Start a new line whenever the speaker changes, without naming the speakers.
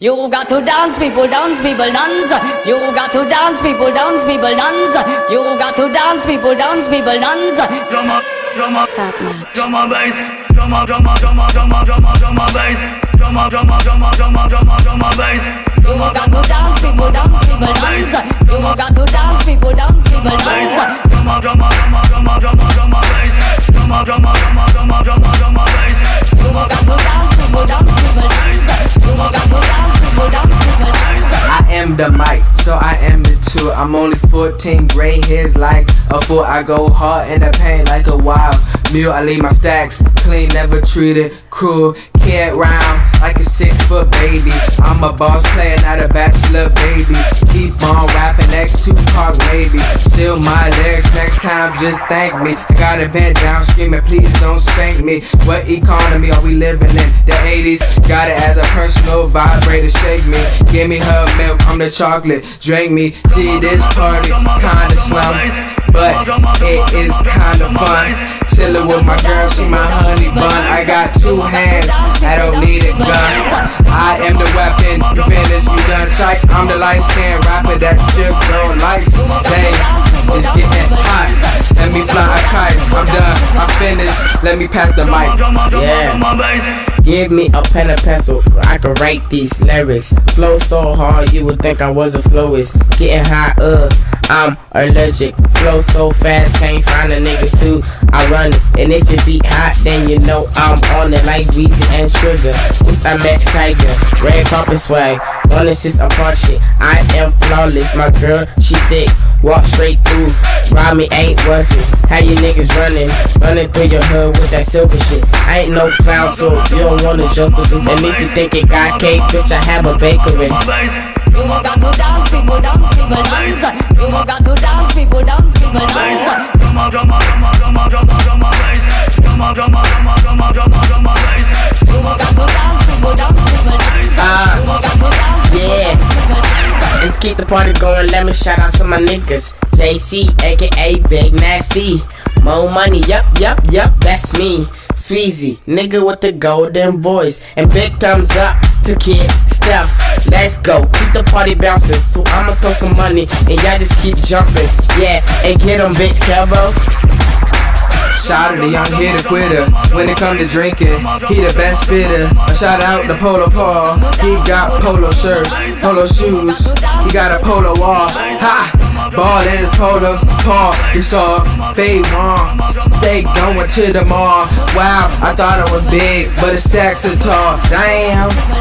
You got to dance, people, dance, people, dance. You got to dance, people, dance, people, dance. You got to dance, people, dance, people, dance.
Drummer, drummer,
Top notch.
drummer bass. Drummer, drummer, drummer, drummer, drummer, drummer bass. Drummer, drummer, drummer, drummer, drummer, drummer bass.
You got to dance, people, dance, people, dance. You got to dance, people, dance, people, dance.
Drummer, drummer, drummer, drummer, drummer, drummer bass. Drummer, drummer, drummer, drummer,
am the mic, so I am the two. I'm only 14, gray hairs like a fool. I go hard in the paint like a wild mule. I leave my stacks clean, never treated cruel. Kid round like a six foot baby. I'm a boss player, not a bachelor baby. Keep on rapping, next two park maybe. Still my lyrics, next time just thank me. I got it bent down, screaming, please don't spank me. What economy are we living in? The 80s, got it as a personal vibrator, shake me. Give me her milk, I'm the chocolate, drink me. See this party, kinda slum, but it is kinda fun. Chillin' with my girl, she my honey bun. I got two hands, gun. I am the weapon, you finished, you done sight. I'm the light skin rapper that your girl likes. Dang, it's getting hot. Let me fly a kite, I'm done, I'm finished. Let me pass the mic.
Yeah. Give me a pen and pencil, I can write these lyrics. Flow so hard, you would think I was a flowist. Getting high up, I'm allergic. Flow so fast, can't find a nigga to. I run it, and if it be hot, then you know I'm on it like Weezy and Trigger. Once I met Tiger, red carpet swag. On this is a part shit. I am flawless, my girl, she thick. Walk straight through, rob me ain't worth it. How you niggas running, running through your hood with that silver shit. I ain't no clown, so you don't wanna joke with this. And if you think it got cake, bitch, I have a bakery.
You got to dance, people, dance, people, dance. You got to dance, people, dance, people, dance.
Keep the party going. Let me shout out to my niggas. JC, aka Big Nasty. Moe Money, yup, yup, yup, that's me. Sweezy, nigga with the golden voice. And big thumbs up to Kid Steph. Let's go, keep the party bouncing. So I'ma throw some money and y'all just keep jumping. Yeah, and get 'em, Big Kevo.
Shout out the young hitter quitter. When it come to drinking, he the best spitter. A shout out to Polo Paul. He got polo shirts, polo shoes. He got a polo wall. Ha! Ball in his polo paw. He saw fade wrong. Stay going to the mall. Wow, I thought it was big, but the stacks are tall. Damn.